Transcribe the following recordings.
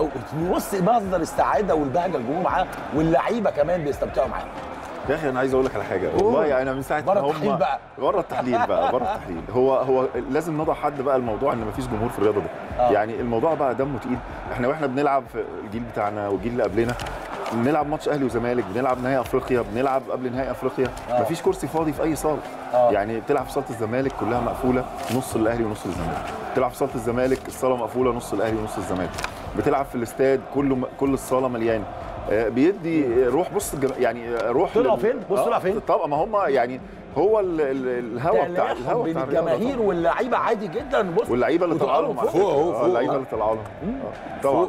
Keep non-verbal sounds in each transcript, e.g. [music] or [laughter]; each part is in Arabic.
أو بص مصدر السعاده والبهجة الجمهور معاه واللعيبة كمان بيستمتعوا معاه يا أخي أنا عايز أقول لك على حاجة. والله أنا من ساعة بره التحليل بقى. بره التحليل بقى بره التحليل هو هو لازم نضع حد بقى الموضوع إن مفيش جمهور في الرياضة ده آه. يعني الموضوع بقى دمه تقيل إحنا وإحنا بنلعب في الجيل بتاعنا والجيل اللي قبلنا بنلعب ماتش أهلي وزمالك بنلعب نهائي أفريقيا بنلعب قبل نهائي أفريقيا آه. مفيش كرسي فاضي في أي صالة آه. يعني بتلعب في صالة الزمالك كلها مقفولة نص الأهلي ونص الزمالك بتلعب في صالة الزمالك الصالة مقفولة نص الأهلي ونص الزمالك بتلعب في الاستاد كله كل الصالة مليانة آه، بيدي روح بص الجم- يعني روح طلعوا لل- فين؟ بص آه، طلعوا فين؟ طبعا ما هم يعني هو ال- ال- الهوا بتاع الهوا بين بتاع الجماهير. واللعيبة عادي جدا بص واللعيبة اللي طلعوا لهم فوق. اهو آه، اللعيبة آه. اللي طلعوا لهم آه، طبعا.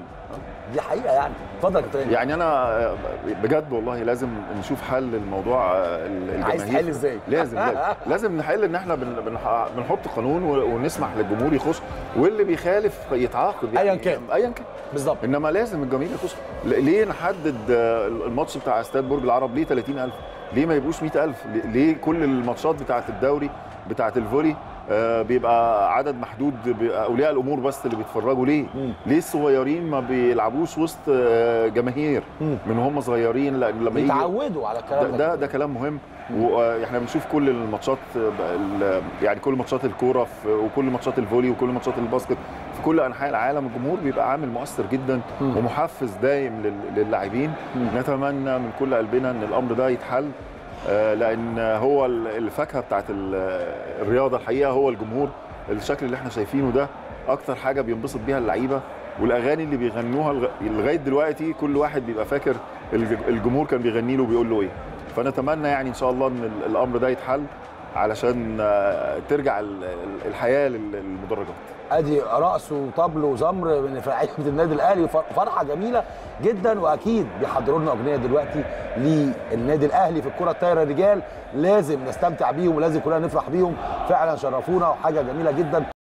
دي حقيقة يعني. اتفضل يا يعني أنا بجد والله لازم نشوف حل الموضوع آه، ال- عايز الجماهير تحل إزاي؟ لازم [laughs] لازم, نحل إن إحنا بن- بنح- بنحط قانون ونسمح للجمهور يخش واللي بيخالف يتعاقب يعني. أياً كان. ايا كان. بالظبط. إنما لازم الجماهير يخش. ليه نحدد الماتش بتاع استاد برج العرب ليه 30000 ليه ما يبقوش 100000 ليه- كل الماتشات بتاعة الدوري بتاعة ال volley بيبقى عدد محدود أولياء الأمور بس اللي بيتفرجوا ليه مم. ليه الصغيرين ما بيلعبوش وسط آه، جماهير مم. من هم صغيرين لما يجي بيتعودوا على الكلام ده, ده ده كلام مهم وإحنا بنشوف كل الماتشات آه، ال- يعني كل ماتشات الكورة وكل ماتشات ال volley وكل ماتشات ال basket في كل أنحاء العالم الجمهور بيبقى عامل مؤثر جدا مم. ومحفز دايم لل- للاعبين. نتمنى من كل قلبنا إن الأمر ده يتحل آه، لأن هو ال- الفاكهة بتاعت ال- الرياضة الحقيقة هو الجمهور. الشكل اللي إحنا شايفينه ده أكتر حاجة بينبسط بيها اللعيبة والأغاني اللي بيغنوها لغ- لغاية دلوقتي كل واحد بيبقى فاكر الج- الجمهور كان بيغني له وبيقول له إيه. فنتمنى يعني إن شاء الله إن ال- الأمر ده يتحل. علشان آه، ترجع ال- ال- الحياة لل- للمدرجات أدي رقص وطبل وزمر من لعيبه النادي الأهلي فرحه جميلة جدا وأكيد بيحضروا لنا أغنية دلوقتي للنادي الأهلي في الكرة الطايرة. رجال لازم نستمتع بيهم ولازم كلنا نفرح بيهم. فعلا شرفونا وحاجة جميلة جدا.